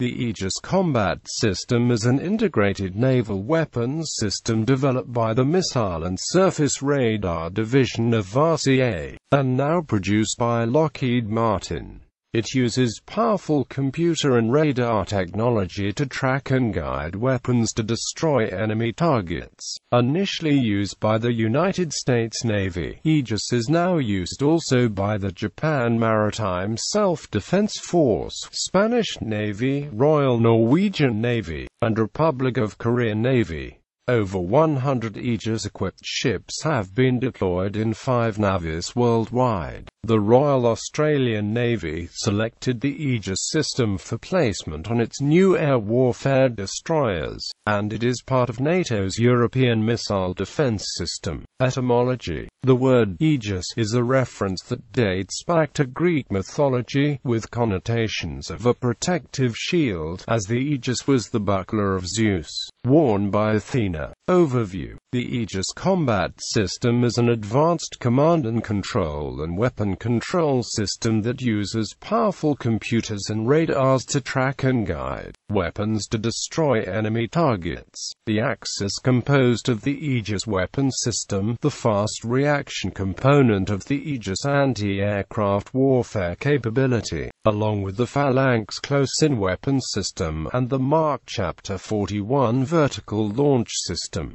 The Aegis Combat System is an integrated naval weapons system developed by the Missile and Surface Radar Division of RCA, and now produced by Lockheed Martin. It uses powerful computer and radar technology to track and guide weapons to destroy enemy targets. Initially used by the United States Navy, Aegis is now used also by the Japan Maritime Self-Defense Force, Spanish Navy, Royal Norwegian Navy, and Republic of Korea Navy. Over 100 Aegis-equipped ships have been deployed in five navies worldwide. The Royal Australian Navy selected the Aegis system for placement on its new air warfare destroyers, and it is part of NATO's European Missile Defence System. Etymology The word Aegis is a reference that dates back to Greek mythology, with connotations of a protective shield, as the Aegis was the buckler of Zeus, worn by Athena. Overview The Aegis combat system is an advanced command and control and weapon control system that uses powerful computers and radars to track and guide weapons to destroy enemy targets. The axis composed of the Aegis weapon system, the fast reaction component of the Aegis anti-aircraft warfare capability, along with the Phalanx close-in weapon system and the Mark Chapter 41 vertical launch system.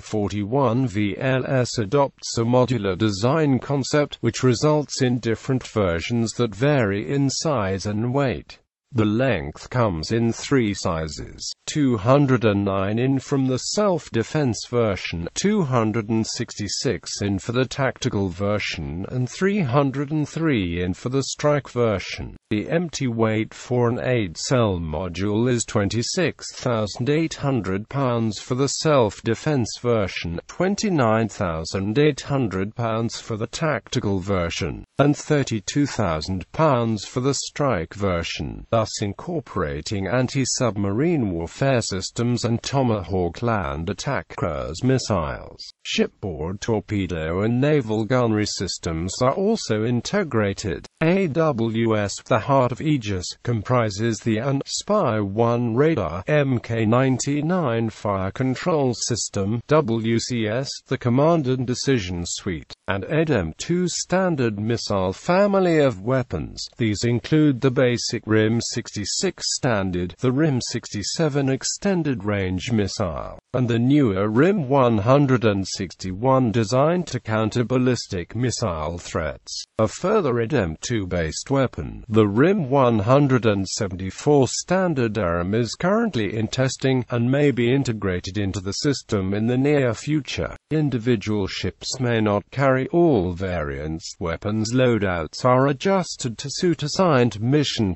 MK41 VLS adopts a modular design concept, which results in different versions that vary in size and weight. The length comes in three sizes, 209 in from the self-defense version, 266 in for the tactical version, and 303 in for the strike version. The empty weight for an 8-cell module is 26,800 pounds for the self-defense version, 29,800 pounds for the tactical version, and 32,000 pounds for the strike version thus incorporating anti-submarine warfare systems and Tomahawk land attack cruise missiles. Shipboard torpedo and naval gunnery systems are also integrated. AWS The heart of Aegis comprises the AN Spy-1 radar, MK99 fire control system, WCS, the command and decision suite, and EDM-2 standard missile family of weapons. These include the basic RIM-66 standard, the RIM-67 extended range missile, and the newer RIM-161 designed to counter ballistic missile threats. A further EDM-2 based weapon, the RIM-174 standard ARM is currently in testing, and may be integrated into the system in the near future. Individual ships may not carry all variants. Weapons loadouts are adjusted to suit assigned mission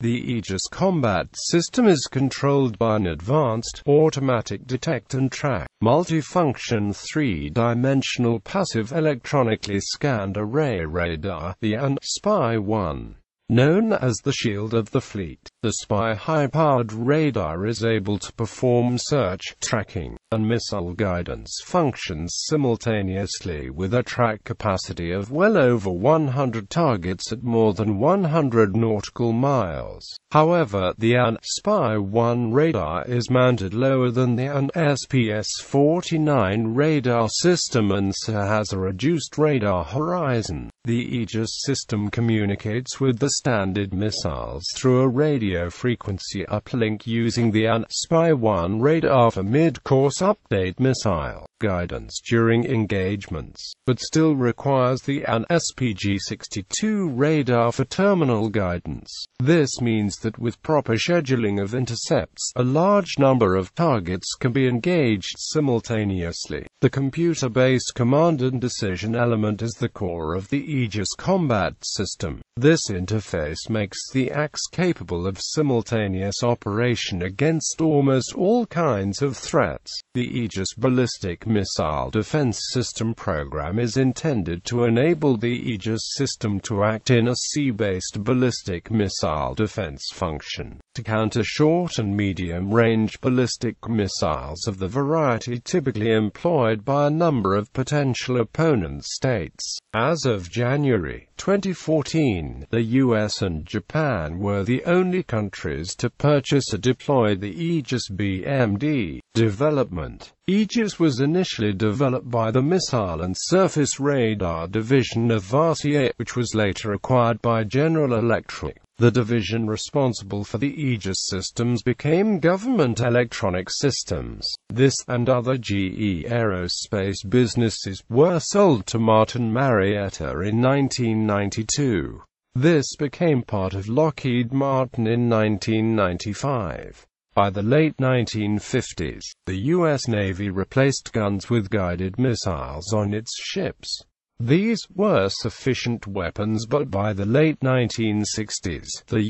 The Aegis combat system is controlled by an advanced, automatic detect and track, multifunction three-dimensional passive electronically scanned array radar, the AN Spy-1. Known as the Shield of the Fleet, the Spy high-powered radar is able to perform search, tracking, and missile guidance functions simultaneously with a track capacity of well over 100 targets at more than 100 nautical miles. However, the AN Spy-1 radar is mounted lower than the AN SPS-49 radar system and so has a reduced radar horizon. The Aegis system communicates with the standard missiles through a radio frequency uplink using the AN Spy-1 radar for mid-course update missile guidance during engagements, but still requires the AN SPG-62 radar for terminal guidance. This means that with proper scheduling of intercepts, a large number of targets can be engaged simultaneously. The computer-based command and decision element is the core of the Aegis combat system. This interface makes the AX capable of simultaneous operation against almost all kinds of threats. The Aegis ballistic missile defense system program is intended to enable the Aegis system to act in a sea-based ballistic missile defense function to counter short and medium-range ballistic missiles of the variety typically employed by a number of potential opponent states. As of January 2014, 1919, the US and Japan were the only countries to purchase or deploy the Aegis BMD. Development Aegis was initially developed by the Missile and Surface Radar Division of RCA, which was later acquired by General Electric. The division responsible for the Aegis systems became Government Electronic Systems. This, and other GE aerospace businesses, were sold to Martin Marietta in 1992. This became part of Lockheed Martin in 1995. By the late 1950s, the U.S. Navy replaced guns with guided missiles on its ships. These were sufficient weapons but by the late 1960s, the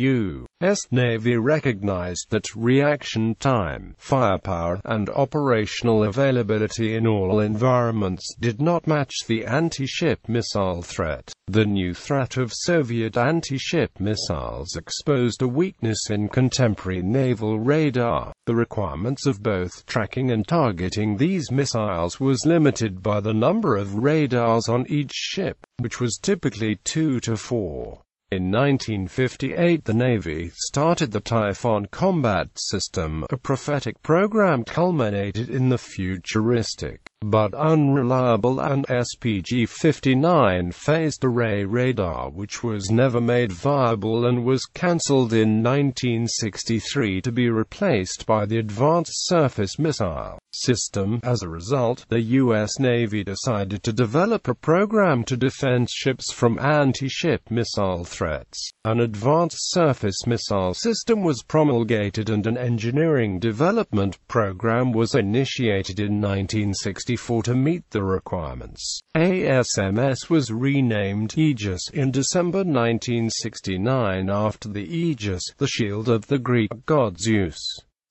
U.S. Navy recognized that reaction time, firepower, and operational availability in all environments did not match the anti-ship missile threat. The new threat of Soviet anti-ship missiles exposed a weakness in contemporary naval radar. The requirements of both tracking and targeting these missiles was limited by the number of radars on each ship, which was typically two to four. In 1958 the Navy started the Typhon combat system, a prophetic program culminated in the futuristic but unreliable and SPG-59 phased array radar which was never made viable and was cancelled in 1963 to be replaced by the Advanced Surface Missile system. As a result, the U.S. Navy decided to develop a program to defend ships from anti-ship missile threats. An Advanced Surface Missile system was promulgated and an engineering development program was initiated in 1964 to meet the requirements. ASMS was renamed Aegis in December 1969 after the Aegis, the shield of the Greek god Zeus.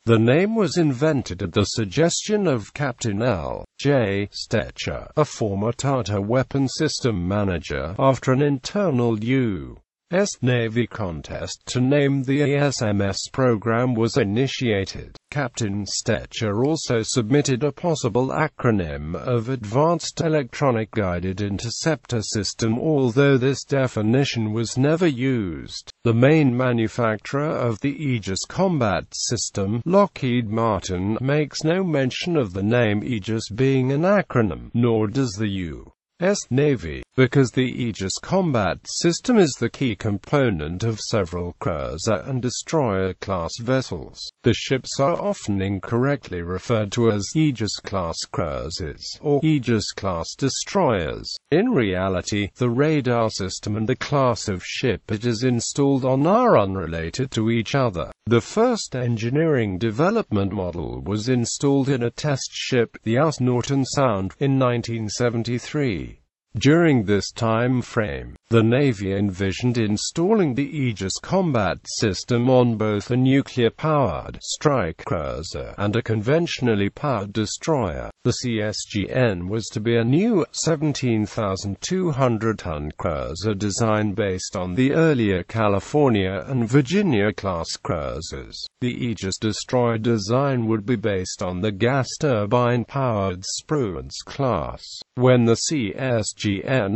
The name was invented at the suggestion of Captain L. J. Stecher, a former Tartar weapon system manager, after an internal U. S. Navy contest to name the ASMS program was initiated. Captain Stecher also submitted a possible acronym of Advanced Electronic Guided Interceptor System although this definition was never used. The main manufacturer of the Aegis combat system, Lockheed Martin, makes no mention of the name Aegis being an acronym, nor does the U. S. Navy, because the Aegis combat system is the key component of several cruiser and destroyer-class vessels. The ships are often incorrectly referred to as Aegis-class cruisers or Aegis-class destroyers. In reality, the radar system and the class of ship it is installed on are unrelated to each other. The first engineering development model was installed in a test ship, the US Norton Sound, in 1973. During this time frame, the Navy envisioned installing the Aegis combat system on both a nuclear-powered strike cruiser and a conventionally powered destroyer. The CSGN was to be a new 17,200-ton cruiser design based on the earlier California and Virginia-class cruisers. The Aegis destroyer design would be based on the gas turbine-powered Spruance class. When the CSGN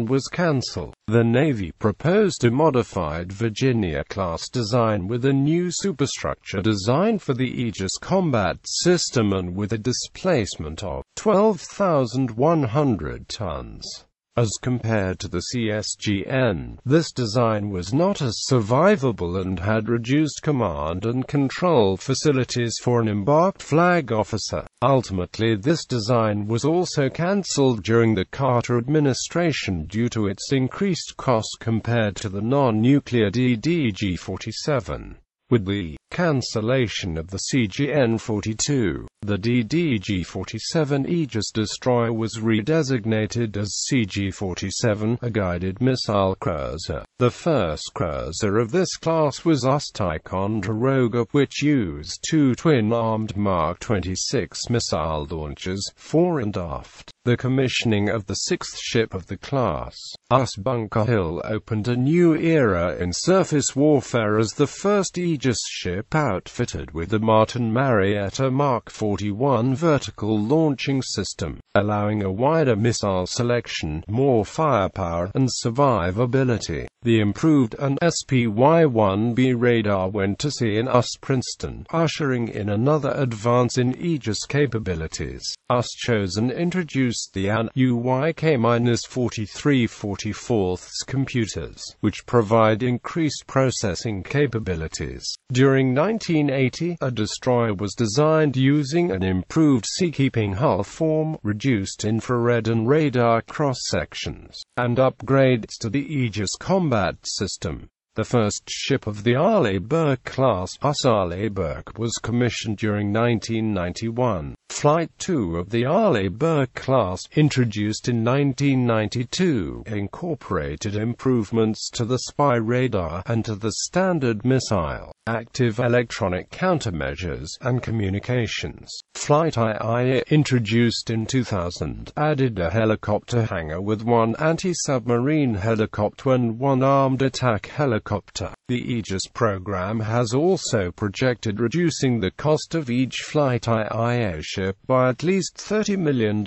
was cancelled, the Navy proposed a modified Virginia-class design with a new superstructure designed for the Aegis combat system and with a displacement of 12,100 tons. As compared to the CSGN, this design was not as survivable and had reduced command and control facilities for an embarked flag officer. Ultimately this design was also cancelled during the Carter administration due to its increased cost compared to the non-nuclear DDG-47. With the cancellation of the CGN-42, the DDG-47 Aegis destroyer was redesignated as CG-47, a guided missile cruiser. The first cruiser of this class was Ticonderoga, which used two twin-armed Mark 26 missile launchers, fore and aft. The commissioning of the sixth ship of the class, US Bunker Hill opened a new era in surface warfare as the first Aegis ship outfitted with the Martin Marietta Mark 41 vertical launching system, allowing a wider missile selection, more firepower, and survivability. The improved and SPY-1B radar went to sea in US Princeton, ushering in another advance in Aegis capabilities. US Chosin introduced the AN UYK-4344 computers, which provide increased processing capabilities. During 1980, a destroyer was designed using an improved seakeeping hull form, reduced infrared and radar cross-sections, and upgrades to the Aegis combat system. The first ship of the Arleigh Burke class, US Arleigh Burke, was commissioned during 1991. Flight 2 of the Arleigh Burke class, introduced in 1992, incorporated improvements to the spy radar and to the standard missile, active electronic countermeasures, and communications. Flight II, introduced in 2000, added a helicopter hangar with one anti-submarine helicopter and one armed attack helicopter. The Aegis program has also projected reducing the cost of each Flight II ship by at least $30 million.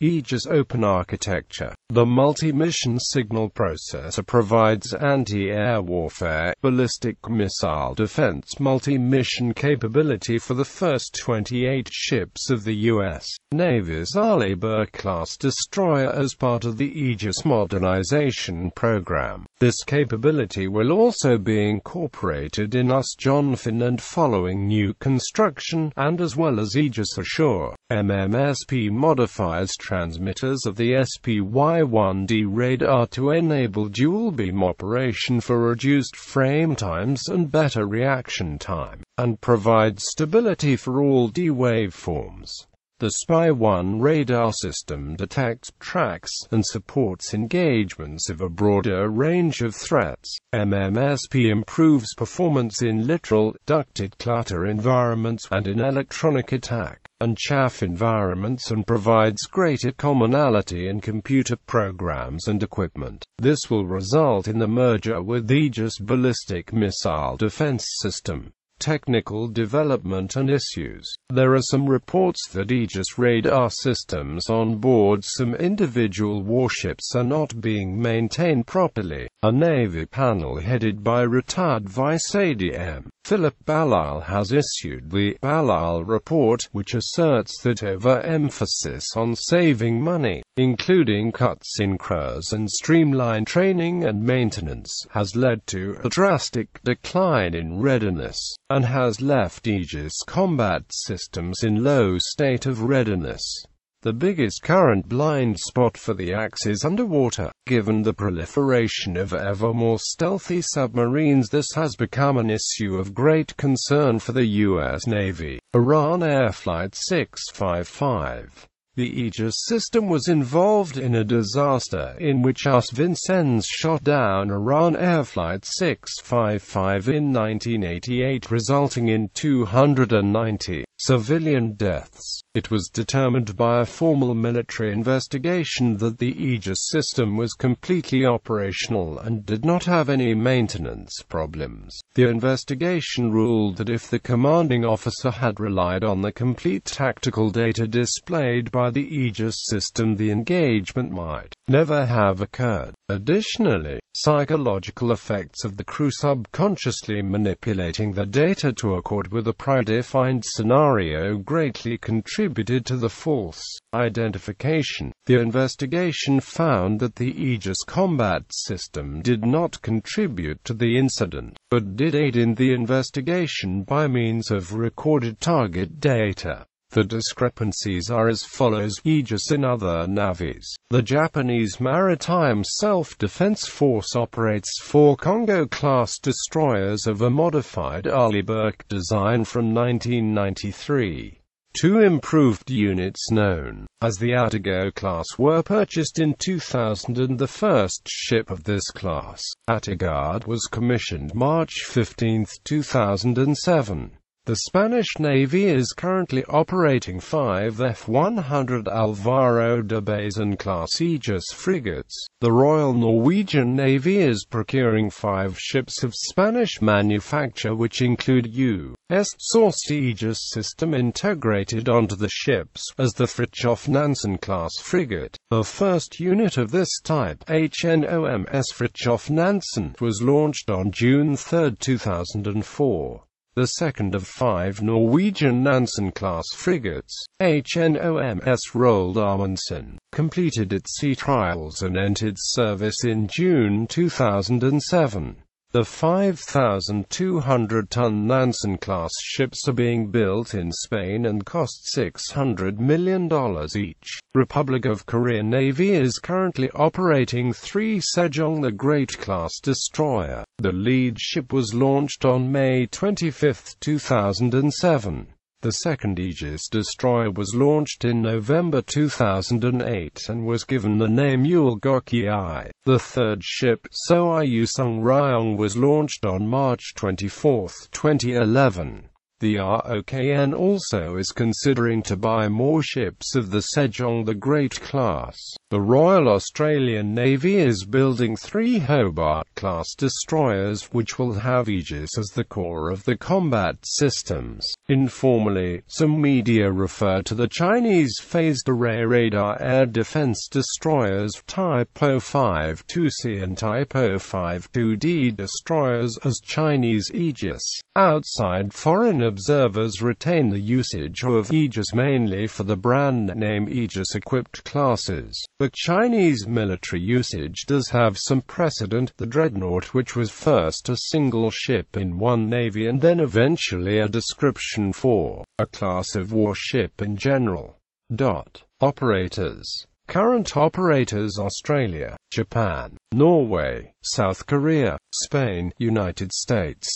Aegis Open Architecture The multi-mission signal processor provides anti-air warfare, ballistic missile defense multi-mission capability for the first 28 ships of the U.S. Navy's Arleigh Burke-class destroyer as part of the Aegis modernization program. This capability will also be incorporated in US John Finn and following new construction, and as well as Aegis Ashore. MMSP modifies transmitters of the SPY-1D radar to enable dual-beam operation for reduced frame times and better reaction time, and provides stability for all D waveforms. The SPY-1 radar system detects, tracks, and supports engagements of a broader range of threats. MMSP improves performance in littoral, ducted clutter environments, and in electronic attack and chaff environments and provides greater commonality in computer programs and equipment. This will result in the merger with Aegis Ballistic Missile Defense System technical development and issues. There are some reports that Aegis radar systems on board some individual warships are not being maintained properly. A Navy panel headed by retired Vice ADM Philip Balisle has issued the Balisle Report, which asserts that overemphasis on saving money, including cuts in crews and streamlined training and maintenance, has led to a drastic decline in readiness, and has left Aegis combat systems in low state of readiness. The biggest current blind spot for the Axe is underwater. Given the proliferation of ever more stealthy submarines this has become an issue of great concern for the U.S. Navy. Iran Air Flight 655 the Aegis system was involved in a disaster in which US Vincennes shot down Iran Air Flight 655 in 1988 resulting in 290 civilian deaths. It was determined by a formal military investigation that the Aegis system was completely operational and did not have any maintenance problems. The investigation ruled that if the commanding officer had relied on the complete tactical data displayed by the Aegis system the engagement might never have occurred. Additionally, psychological effects of the crew subconsciously manipulating the data to accord with a predefined scenario greatly contributed to the false identification. The investigation found that the Aegis combat system did not contribute to the incident, but did aid in the investigation by means of recorded target data. The discrepancies are as follows. Aegis in other navies. The Japanese Maritime Self-Defense Force operates four Kongō-class destroyers of a modified Arleigh design from 1993. Two improved units known as the Atago class were purchased in 2000 and the first ship of this class, Atago, was commissioned March 15, 2007. The Spanish Navy is currently operating five F-100 Alvaro de Bazan-class Aegis frigates. The Royal Norwegian Navy is procuring five ships of Spanish manufacture which include U.S. sourced Aegis system integrated onto the ships, as the Fridtjof Nansen-class frigate. The first unit of this type, HNOMS Fridtjof Nansen, was launched on June 3, 2004 the second of five Norwegian Nansen-class frigates, HNOMS Roald Amundsen, completed its sea trials and entered service in June 2007. The 5,200-ton Nansen-class ships are being built in Spain and cost $600 million each. Republic of Korea Navy is currently operating three Sejong the Great-class destroyer. The lead ship was launched on May 25, 2007. The second Aegis destroyer was launched in November 2008 and was given the name Yulgok-I. The third ship, Sohae Sung Ryong was launched on March 24, 2011. The ROKN also is considering to buy more ships of the Sejong the Great class. The Royal Australian Navy is building three Hobart-class destroyers, which will have Aegis as the core of the combat systems. Informally, some media refer to the Chinese phased array radar air defense destroyers Type 52C and Type 52D destroyers as Chinese Aegis. Outside foreign observers retain the usage of Aegis mainly for the brand name Aegis-equipped classes. The Chinese military usage does have some precedent, the Dreadnought which was first a single ship in one navy and then eventually a description for a class of warship in general. Dot. Operators Current operators Australia, Japan, Norway, South Korea, Spain, United States.